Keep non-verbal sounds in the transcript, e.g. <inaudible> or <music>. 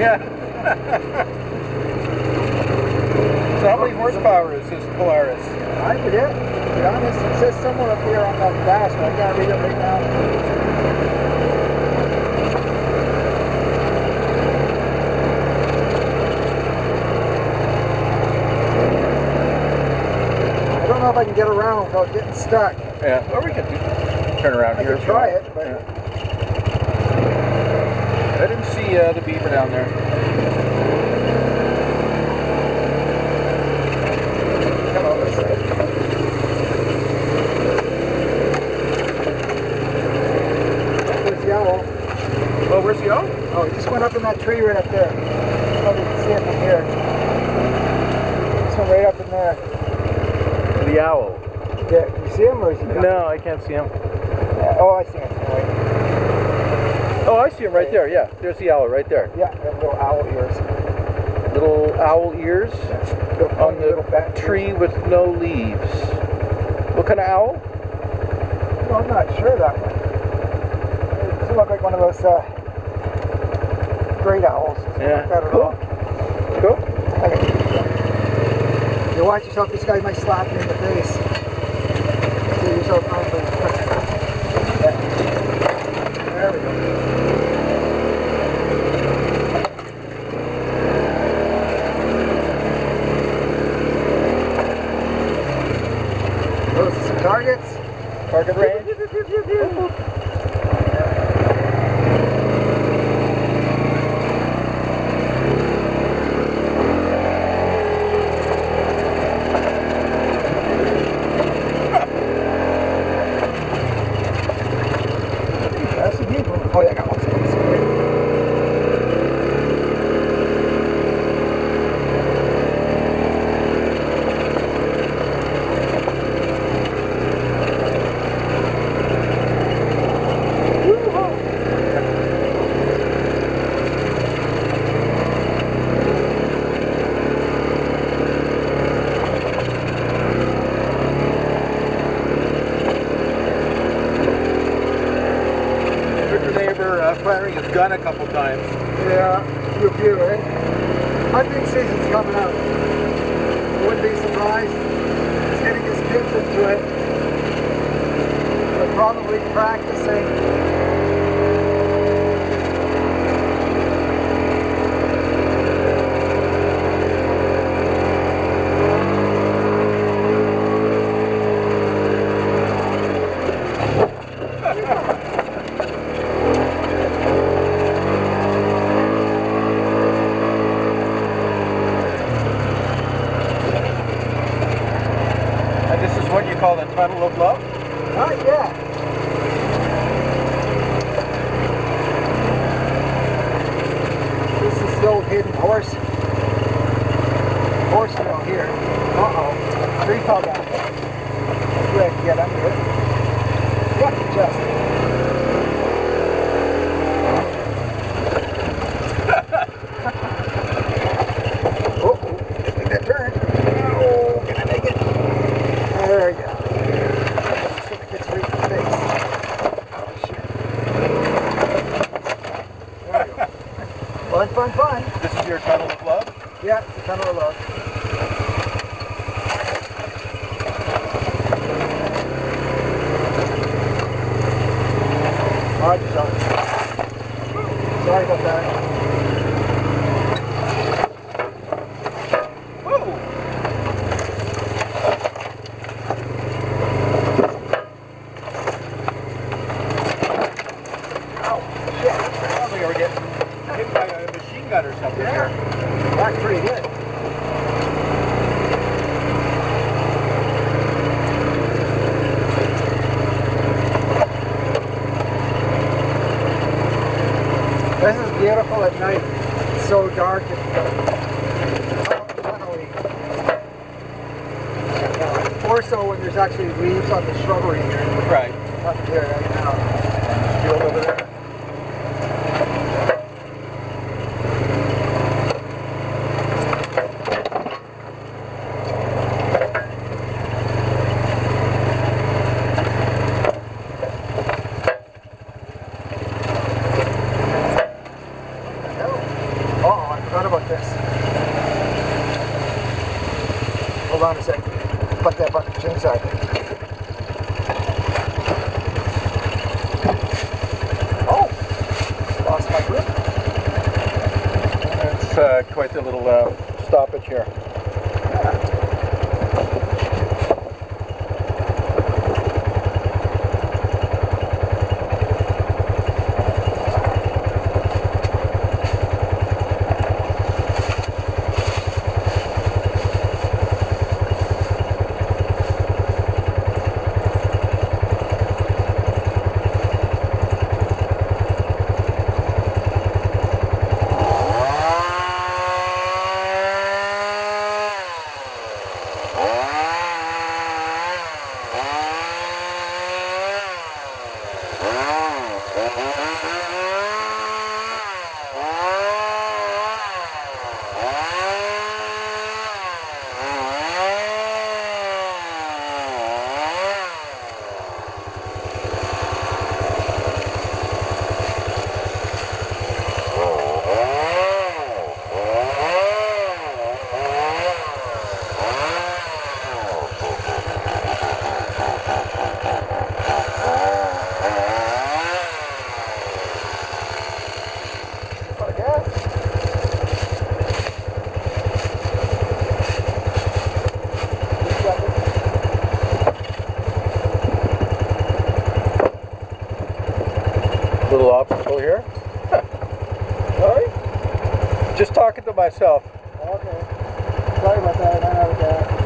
so how many horsepower is this Polaris? I forget. To be honest, it says somewhere up here on the dash, but I can't read it right now. I don't know if I can get around without getting stuck. Yeah. Or we could do, turn around I here. could try it, but Yeah. I uh, the beaver down there. come on this side. There's the owl. Oh, where's the owl? Oh, he just went up in that tree right up there. I don't know if you can see it from here. This one right up in there. The owl. Yeah, can you see him or is he? No, I can't see him. Yeah, Oh, I see him. I see him right there. Yeah, there's the owl right there. Yeah, them little owl ears. Little owl ears Little on the tree with no leaves. What kind of owl? No, I'm not sure that one. It doesn't look like one of those uh, great owls. Yeah. Cool. Cool. Okay. You watch yourself, this guy might slap you in the face. Get yourself on the yeah. There we go. Those are some targets. Target range. <laughs> That's the people. Oh, yeah, I got one. Heard your neighbor gun a couple times. Yeah, few eh? few, right? Hunting season's coming up. Wouldn't be surprised. He's getting his kids into it. They're probably practicing. Call the tunnel of love? Not yet. This is still hidden horse. Horse mill here. Uh-oh. Tree fell down. I get under it. Yeah, just. Oh, make that turn. Oh, can I make it? There we go. See if it gets right in the face. Oh, shit. There we go. Fun, fun. This is your tunnel of love? Yeah, a tunnel of love. Sorry about that. A machine gun or something Yeah. here. That's pretty good. This is beautiful at night. It's so dark and. More so when there's actually leaves on the shrubbery here. Right. Up here right now. Field over there. Oh, What about this? Hold on a second. Put that. Oh! Lost my grip. It's uh, quite a little uh, stoppage here. I guess. Little obstacle here. Sorry? Just talking to myself. Okay. Sorry about that. I don't have a